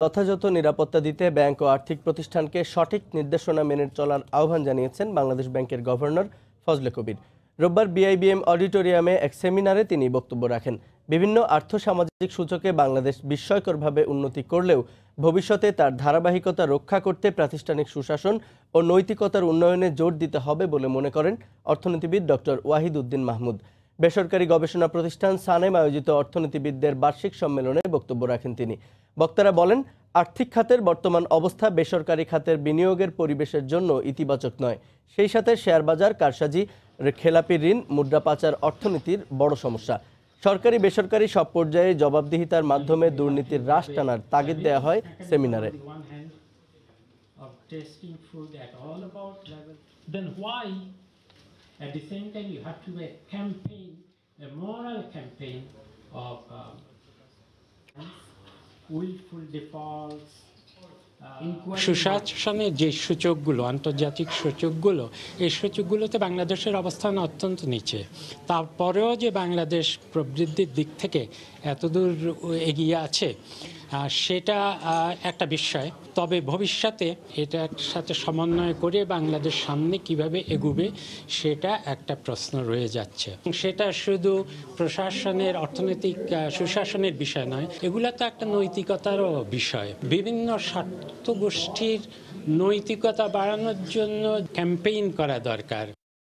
যথাযথ নিরাপত্তা দিতে ব্যাংক ও আর্থিক প্রতিষ্ঠানকে সঠিক নির্দেশনা মেনে চলার আহ্বান জানিয়েছেন বাংলাদেশ ব্যাংকের গভর্নর ফজলে কবির। রোববার বিআইবিএম অডিটোরিয়ামে এক সেমিনারে তিনি বক্তব্য রাখেন। বিভিন্ন আর্থসামাজিক সূচকে বাংলাদেশ বিস্ময়করভাবে উন্নতি করলেও ভবিষ্যতে তার ধারাবাহিকতা রক্ষা করতে প্রাতিষ্ঠানিক সুশাসন ও নৈতিকতার উন্নয়নে জোর দিতে হবে বলে মনে করেন অর্থনীতিবিদ ডক্টর ওয়াহিদ উদ্দিন মাহমুদ। বেসরকারি গবেষণা প্রতিষ্ঠান সানেম আয়োজিত অর্থনীতিবিদদের বার্ষিক সম্মেলনে বক্তব্য রাখেন তিনি। বক্তারা বলেন, আর্থিক খাতের বর্তমান অবস্থা বেসরকারি খাতের বিনিয়োগের পরিবেশের জন্য ইতিবাচক নয়। সেই সাথে শেয়ার বাজার, কারসাজি খেলাপি ঋণ, মুদ্রা পাচার অর্থনীতির বড় সমস্যা। সরকারি বেসরকারি সব পর্যায়ে জবাবদিহিতার মাধ্যমে দুর্নীতির হ্রাস টানার তাগিদ দেওয়া হয় সেমিনারে। Then why at the same time you have to a campaign, a moral campaign of um, willful defaults, uh, সুশাসনের যে সূচকগুলো আন্তর্জাতিক সূচকগুলো এই সূচকগুলোতে বাংলাদেশের অবস্থান অত্যন্ত নিচে। তারপরেও যে বাংলাদেশ প্রবৃদ্ধির দিক থেকে এতদূর এগিয়ে আছে সেটা একটা বিষয়। তবে ভবিষ্যতে এটার সাথে সমন্বয় করে বাংলাদেশ সামনে কীভাবে এগুবে, সেটা একটা প্রশ্ন রয়ে যাচ্ছে। সেটা শুধু প্রশাসনের অর্থনৈতিক সুশাসনের বিষয় নয়, এগুলো তো একটা নৈতিকতারও বিষয়। বিভিন্ন স্বার্থ গোষ্ঠীর নৈতিকতা বাড়ানোর জন্য ক্যাম্পেইন করা দরকার।